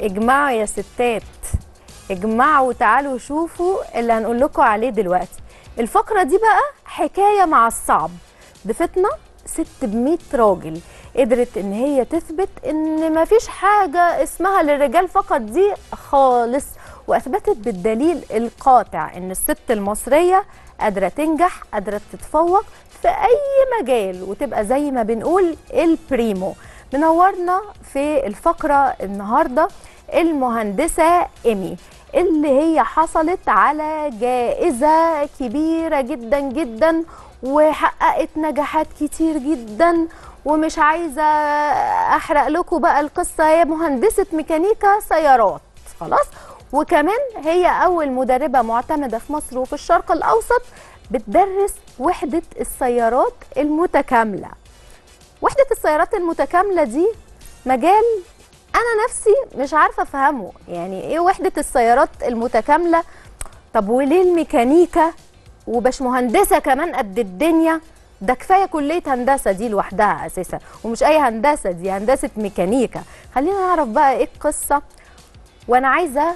اجمعوا يا ستات. اجمعوا وتعالوا شوفوا اللي هنقول لكم عليه دلوقتي. الفقرة دي بقى حكاية مع الصعب. ضيفتنا ست ب راجل. قدرت إن هي تثبت إن مفيش حاجة اسمها للرجال فقط دي خالص وأثبتت بالدليل القاطع إن الست المصرية قادرة تنجح قادرة تتفوق في أي مجال وتبقى زي ما بنقول البريمو. منورنا في الفقرة النهاردة المهندسة إيمي اللي هي حصلت على جائزة كبيرة جدا جدا وحققت نجاحات كتير جدا. ومش عايزة أحرق لكم بقى القصة هي مهندسة ميكانيكا سيارات. خلاص؟ وكمان هي أول مدربة معتمدة في مصر وفي الشرق الأوسط بتدرس وحدة السيارات المتكاملة. وحدة السيارات المتكاملة دي مجال أنا نفسي مش عارفة أفهمه. يعني إيه وحدة السيارات المتكاملة؟ طب وليه الميكانيكا وباش مهندسة كمان قد الدنيا؟ ده كفاية كلية هندسة دي لوحدها أساسا ومش أي هندسة دي هندسة ميكانيكا. خلينا نعرف بقى إيه القصة. وأنا عايزة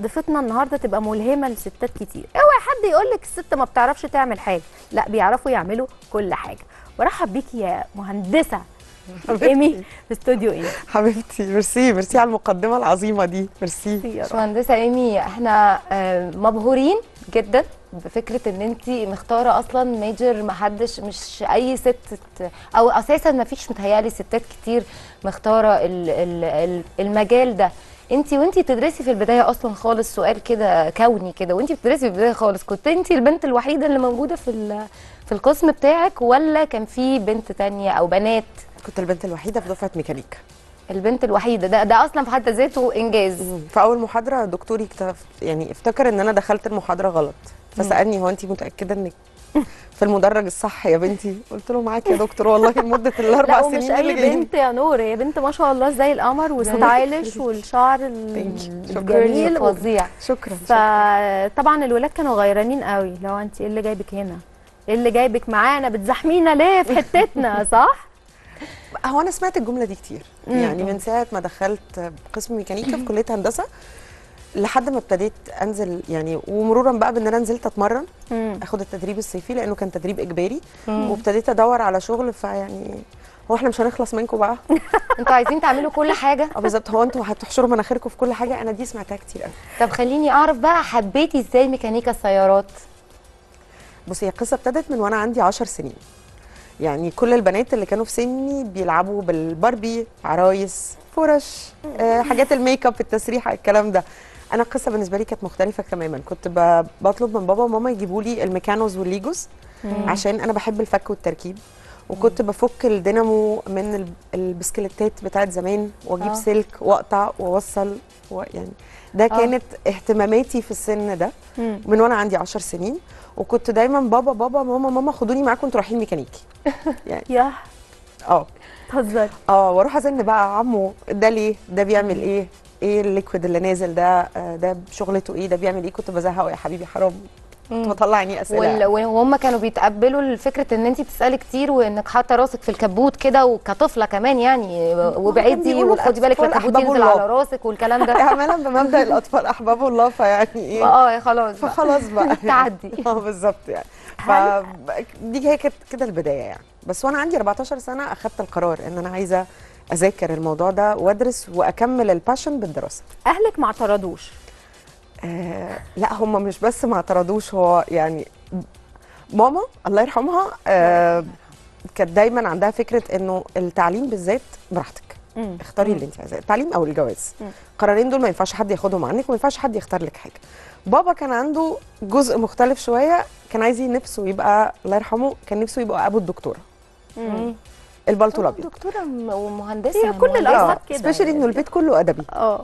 ضيفتنا النهارده تبقى ملهمة لستات كتير. اوعي حد يقول لك الست ما بتعرفش تعمل حاجة لا بيعرفوا يعملوا كل حاجة. نرحب بيكي يا مهندسة. ايمي في استوديو إيه؟ حبيبتي merci merci على المقدمة العظيمة دي. ميرسي. باشمهندسه إيمي إحنا آه، مبهورين جدا بفكرة إن أنت مختارة أصلا major ما حدش مش أي ست أو أساسا ما فيش متهيألي ستات كتير مختارة ال- ال- ال- المجال ده. انت وانت بتدرسي في البداية أصلا خالص سؤال كده كوني كده وانت بتدرسي في البداية خالص كنت انت البنت الوحيدة اللي موجودة في في القسم بتاعك ولا كان في بنت تانية أو بنات؟ كنت البنت الوحيدة في دفعة ميكانيكا. البنت الوحيدة ده ده أصلا في حد ذاته انجاز. في اول محاضرة دكتوري يعني افتكر ان أنا دخلت المحاضرة غلط فسألني هو انت متأكدة انك في المدرج الصح يا بنتي. قلت له معاك يا دكتور والله لمده الأربع سنين اللي اي جايين. بنت يا نور هي بنت ما شاء الله زي القمر وستايلش والشعر. الجميل فظيع شكرا. فطبعا الولاد كانوا غيرانين قوي. لو انت إيه اللي جايبك هنا؟ إيه اللي جايبك معانا؟ بتزحمينا ليه في حتتنا؟ صح؟ هو أنا سمعت الجملة دي كتير. يعني من ساعة ما دخلت قسم ميكانيكا في كلية هندسة لحد ما ابتديت انزل يعني ومرورا بقى بان أنا نزلت اتمرن مم. اخد التدريب الصيفي لأنه كان تدريب اجباري وابتديت ادور على شغل فيعني هو إحنا مش هنخلص منكم بقى. أنتوا عايزين تعملوا كل حاجة؟ آه بالظبط هو أنتوا هتحشروا مناخيركم في كل حاجة أنا دي سمعتها كتير قوي. طب خليني اعرف بقى حبيتي إزاي ميكانيكا السيارات؟ بصي هي القصة ابتدت من وأنا عندي 10 سنين. يعني كل البنات اللي كانوا في سني بيلعبوا بالباربي عرايس فرش آه حاجات ال make up التسريحة الكلام ده. أنا القصة بالنسبة لي كانت مختلفة تماما. كنت بطلب من بابا وماما يجيبوا لي ال Meccanos وال Legos عشان أنا بحب الفك والتركيب. وكنت بفك الدينامو من ال- البسكليتات بتاعت زمان وأجيب آه. سلك وأقطع وأوصل يعني ده كانت اهتماماتي في السن ده مم. من وأنا عندي 10 سنين. وكنت دايما بابا بابا ماما ماما خدوني معاكم أنتوا رايحين ميكانيكي يعني آه. تهزري آه وأروح أزن بقى عمو ده ليه؟ ده بيعمل إيه؟ إيه ال liquid اللي نازل ده؟ آه، ده شغلته إيه؟ ده بيعمل إيه؟ كنت بزهقه يا حبيبي حرام. كنت بطلع عيني أسئلة. وال- وهم كانوا بيتقبلوا فكره إن انت بتسألي كتير وإنك حاطة راسك في الكبوت كده وكطفلة كمان يعني وبعدي وخدي بالك الكبوت ينزل. على راسك والكلام ده. اعمالا بمبدأ الأطفال احباب الله فيعني إيه؟ آه خلاص بقى. فخلاص بقى. تعدي. آه بالظبط يعني. ف دي هي كانت كده البداية يعني. بس وأنا عندي 14 سنة أخدت القرار إن أنا عايزة أذاكر الموضوع ده وأدرس وأكمل الباشن بالدراسة. أهلك ما اعترضوش؟ آه لا هم مش بس ما اعترضوش هو يعني ماما الله يرحمها آه كانت دايما عندها فكرة إنه التعليم بالذات براحتك. مم. اختاري اللي انت عايزاه التعليم أو الجواز. القرارين دول ما ينفعش حد ياخدهم عنك وما ينفعش حد يختار لك حاجة. بابا كان عنده جزء مختلف شوية كان عايز نفسه يبقى الله يرحمه كان نفسه يبقى أبو الدكتورة. البلطو الأبيض. دكتورة ومهندسة هي كل. الأوقات كده. سبيشالي إنه البيت كله أدبي. آه.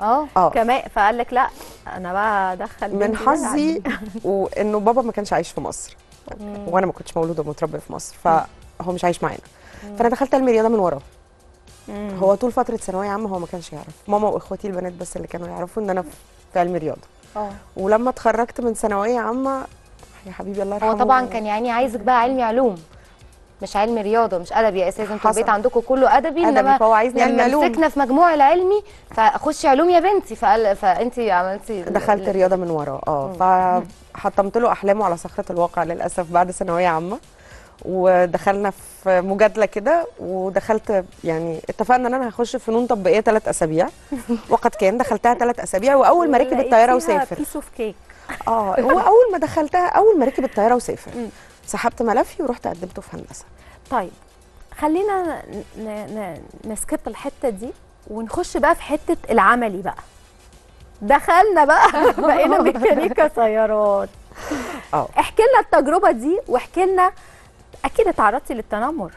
آه. آه. كمان فقال لك لأ أنا بقى أدخل من حظي. وإنه بابا ما كانش عايش في مصر. وأنا ما كنتش مولودة ومتربية في مصر فهو مش عايش معانا. فأنا دخلت علم رياضة من وراه. هو طول فترة ثانوية عامة هو ما كانش يعرف. ماما وإخواتي البنات بس اللي كانوا يعرفوا إن أنا في في علم رياضة. آه. ولما اتخرجت من ثانوية عامة يا حبيبي الله يرحمه. هو طبعا كان يعني عايزك بقى علمي علوم. مش علمي رياضة مش أدبي أساسا أنتوا حصل. البيت عندكم كله أدبي إنما فهو عايزني علمي لما. مسكنا في مجموع العلمي فخشي علوم يا بنتي فقال فانت عملتي دخلت رياضة من وراه آه فحطمت له أحلامه على صخرة الواقع للأسف بعد ثانوية عامة ودخلنا في مجادلة كده ودخلت يعني اتفقنا إن أنا هخش فنون تطبيقية ثلاث أسابيع وقد كان دخلتها ثلاث أسابيع وأول ما ركب الطياره وسافر piece of cake آه وأول ما دخلتها أول ما ركب الطياره وسافر. سحبت ملفي ورحت قدمته في هندسة. طيب خلينا ن skip الحتة دي ونخش بقى في حتة العملي بقى. دخلنا بقى بقينا ميكانيكا سيارات. آه. احكي لنا التجربة دي واحكي لنا أكيد اتعرضتي للتنمر.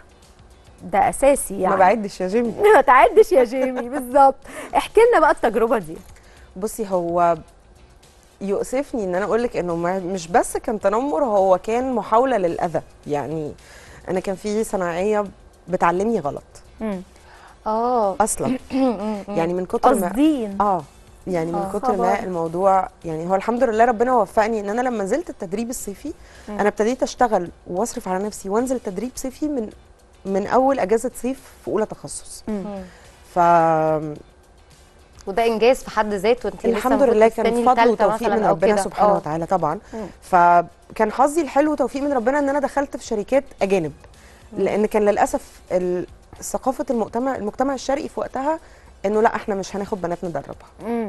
ده أساسي يعني. ما بعدش يا جيمي. ما تعدش يا جيمي بالظبط. احكي لنا بقى التجربة دي. بصي هو يؤسفني إن أنا أقول لك إنه ما- مش بس كان تنمر هو كان محاولة للأذى يعني أنا كان في صناعية بتعلمني غلط. آه أصلا يعني من كتر ما قاصدين آه يعني من آه. كتر ما. الموضوع يعني هو الحمد لله ربنا وفقني إن أنا لما نزلت التدريب الصيفي مم. أنا ابتديت أشتغل وأصرف على نفسي وأنزل تدريب صيفي من من أول أجازة صيف في أولى تخصص مم. ف وده إنجاز في حد ذاته أنت لسه الحمد لله كان فضل وتوفيق من ربنا. سبحانه آه. وتعالى طبعا مم. فكان حظي الحلو وتوفيق من ربنا إن أنا دخلت في شركات أجانب لأن كان للأسف ثقافة المجتمع المجتمع الشرقي في وقتها إنه لأ إحنا مش هناخد بنات ندربها.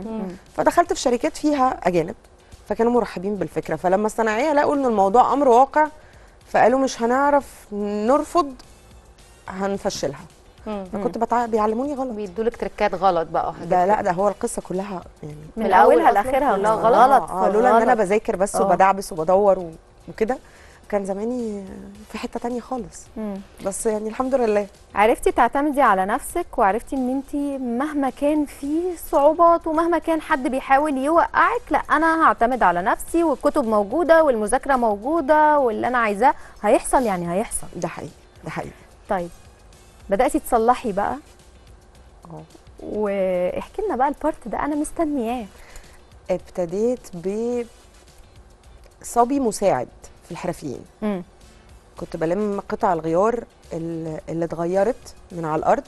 فدخلت في شركات فيها أجانب فكانوا مرحبين بالفكرة فلما الصناعيه لقوا إن الموضوع أمر واقع فقالوا مش هنعرف نرفض هنفشلها. فكنت بتع... بيعلموني غلط بيدولك تريكات غلط بقى ده لا. ده هو القصة كلها يعني من أولها لآخرها كلها غلط غلط. آه، آه، لولا إن أنا. بذاكر بس آه. وبدعبس وبدور و- وكده كان زماني في حتة تانية خالص مم. بس يعني الحمد لله عرفتي تعتمدي على نفسك وعرفتي إن انت مهما كان في صعوبات ومهما كان حد بيحاول يوقعك لا أنا هعتمد على نفسي والكتب موجودة والمذاكرة موجودة واللي أنا عايزاه هيحصل يعني هيحصل ده حقيقي ده حقيقي طيب بدأتي تصلحي بقى؟ آه. واحكي لنا بقى البارت ده أنا مستنياه. ابتديت ب صبي مساعد في الحرفيين. مم. كنت بلم قطع الغيار اللي اللي اتغيرت من على الأرض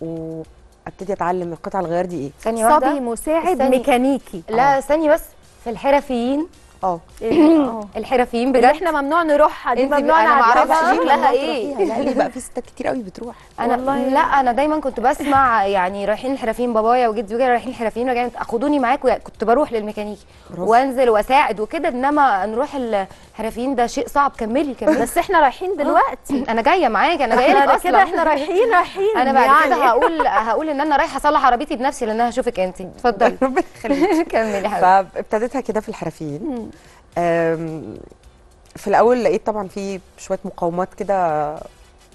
وابتدي أتعلم قطع الغيار دي إيه. ثانية واحدة. صبي مساعد. ميكانيكي. لا استني بس. في الحرفيين آه. آه الحرفيين اللي بجد. إحنا ممنوع نروحها دي ممنوع أنا ما. أعرفش إيه؟ لا ليه بقى في ستات كتير قوي بتروح. أنا والله. لا أنا دايما كنت بسمع يعني رايحين الحرفيين بابايا وجدي وكده رايحين الحرفيين راجعين خدوني معاكم كنت بروح للميكانيكي. وأنزل وأساعد وكده إنما نروح الحرفيين ده شيء صعب. كملي كملي. بس إحنا رايحين دلوقتي. أنا جاية معاك أنا جاية لك أصلا. كده إحنا رايحين رايحين أنا بعد يعني. كده هقول هقول إن أنا رايحة أصلح عربيتي بنفسي لأن أنا هشوفك انت اتفضلي. ربنا يخليك. كملي يا حبيبتي فابتديتها كده في الحرفيين. في الأول لقيت طبعا في شوية مقاومات كده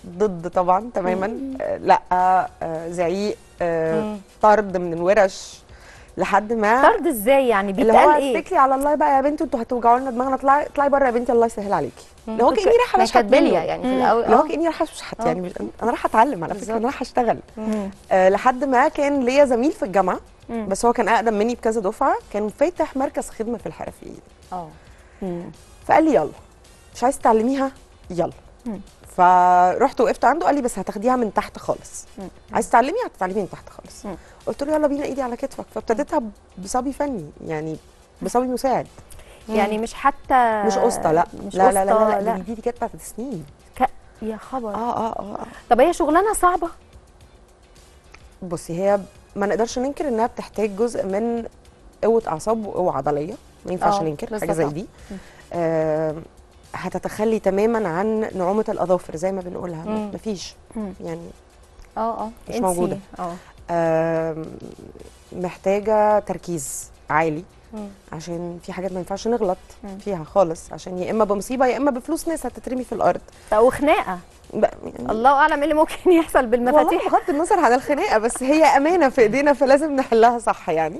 ضد طبعا تماما آه، لأ آه، زعيق آه،. طرد من الورش لحد ما طرد إزاي يعني اللي هو بيتقال إيه اتكلي على الله بقى يا بنتي أنتوا هتوجعوا لنا دماغنا اطلعي اطلعي بره يا بنتي الله يسهل عليكي اللي هو كأني رايحة كانت بليه منه. يعني في. الأول اللي هو كأني رايحة. يعني مش أنا رايحة أتعلم على فكرة. أنا رايحة أشتغل. آه لحد ما كان ليا زميل في الجامعة. بس هو كان أقدم مني بكذا دفعة كان فاتح مركز خدمة في الحرفيين آه مم. فقال لي يلا. مش عايز تعلميها يلا. مم. فرحت وقفت عنده قال لي بس هتاخديها من تحت خالص. مم. عايز تعلمي هتتعلمي من تحت خالص. مم. قلت له يلا بينا ايدي على كتفك. فابتديتها بصبي فني يعني بصبي مساعد. يعني مش حتى مش قسطة لا. مش لا, لا لا قسطة، لا, لا, دي دي كانت بتاعت سنين ك... يا خبر. آه آه آه آه. طب هي شغلانة صعبة؟ بصي هي ما نقدرش ننكر إنها بتحتاج جزء من قوة أعصاب وقوة عضلية. ما ينفعش آه، ننكر حاجة. زي دي آه هتتخلي تماما عن نعومة الأظافر زي ما بنقولها مم. مفيش مم. يعني آه آه مش انسي. موجودة. آه محتاجة تركيز عالي مم. عشان في حاجات ما ينفعش نغلط مم. فيها خالص عشان يا إما بمصيبة يا إما بفلوس ناس هتترمي في الأرض طب وخناقة ب- يعني الله أعلم إيه اللي ممكن يحصل بالمفاتيح والله بغض النظر عن الخناقة بس هي أمانة في إيدينا فلازم نحلها صح يعني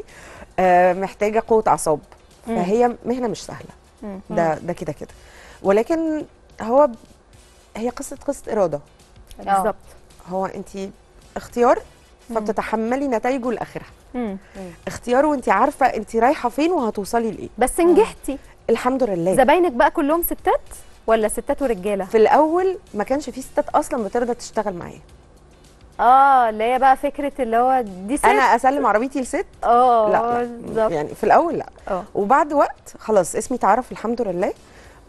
آه محتاجة قوة أعصاب. فهي مهنه مش سهلة. ده ده كده كده. ولكن هو هي قصة قصة إرادة. بالظبط. هو أنت اختيار فبتتحملي نتائجه لآخرها. اختيار وأنت عارفة أنت رايحة فين وهتوصلي لإيه. بس نجحتي. الحمد لله. زباينك بقى كلهم ستات ولا ستات ورجالة؟ في الأول ما كانش في ستات أصلا بترضى تشتغل معايا. آه اللي هي بقى فكرة اللي هو دي ست. أنا أسلم عربيتي لست؟ آه لا, لا بالظبط. يعني في الأول لا. آه. وبعد وقت خلاص اسمي اتعرف الحمد لله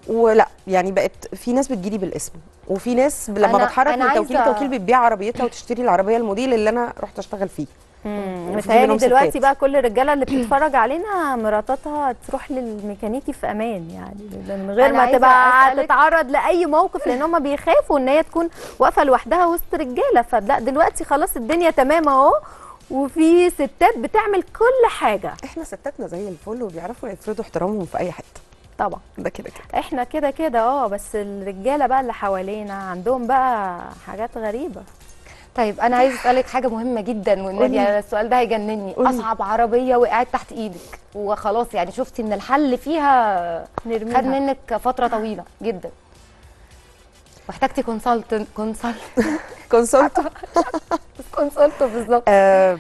ولا يعني بقت في ناس بتجيلي بالاسم وفي ناس لما بتحرك من توكيل لتوكيل بتبيع عربيتها وتشتري العربية الموديل اللي أنا رحت أشتغل فيه. متهيألي دلوقتي. بقى كل الرجالة اللي بتتفرج علينا مراتاتها تروح للميكانيكي في أمان يعني من غير ما تبقى تتعرض لأي موقف لأن هم بيخافوا إن هي تكون واقفة لوحدها وسط رجالة. فلا دلوقتي خلاص الدنيا تمام أهو وفي ستات بتعمل كل حاجة. إحنا ستاتنا زي الفل وبيعرفوا يفرضوا احترامهم في أي حتة. طبعا. ده كده كده. إحنا كده كده أه بس الرجالة بقى اللي حوالينا عندهم بقى حاجات غريبة. طيب أنا عايز أسألك حاجة مهمة جدا والنبي. أنا السؤال ده هيجنني. أصعب عربية وقعت تحت إيدك وخلاص يعني شفتي إن الحل فيها نرميها. خد منك فترة طويلة جدا. واحتاجتي consultant consult consult. consult بالظبط. آه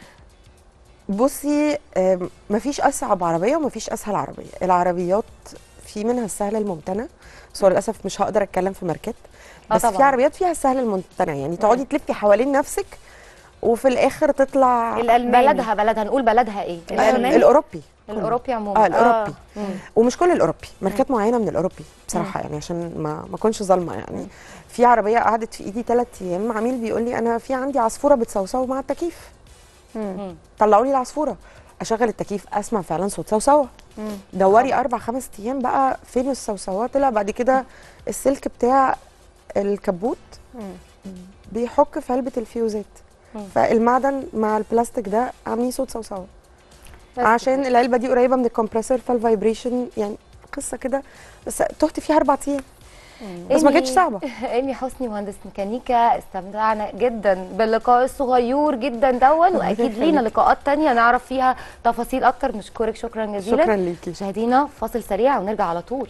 بصي آه مفيش أصعب عربية ومفيش أسهل عربية. العربيات في منها السهل الممتنع. بس هو للأسف مش هقدر أتكلم في ماركات. آه بس في طبعاً. عربيات فيها السهل الممتنع. يعني تقعدي تلفي حوالين نفسك وفي الآخر تطلع الألماني. بلدها بلدها. نقول بلدها إيه؟ الألماني؟ الأوروبي. الأوروبي آه عموما الاوروبي مم. ومش كل الأوروبي. ماركات معينة من الأوروبي بصراحة يعني عشان ما ما أكونش ظالمة يعني. في عربية قعدت في إيدي ثلاث أيام. عميل بيقول لي أنا في عندي عصفورة بتصوصو مع التكييف. مم. طلعوا لي العصفورة. أشغل التكييف أسمع فعلا صوت صوصوه دوري أربع خمس أيام بقى فين الصوصوة؟ طلع بعد كده السلك بتاع الكبوت بيحك في علبة الفيوزات. فالمعدن مع البلاستيك ده عاملين صوت صوصوة. عشان العلبة دي قريبة من ال compressor فال vibration يعني قصة كده بس تهت فيها أربع أيام. بس ما كانتش صعبة. ايمي حسني مهندس ميكانيكا استمتعنا جدا باللقاء الصغير جدا دون وأكيد. لينا لقاءات تانية نعرف فيها تفاصيل أكتر. نشكرك شكرا جزيلا. شكرا ليكي. مشاهدينا فاصل سريع ونرجع على طول.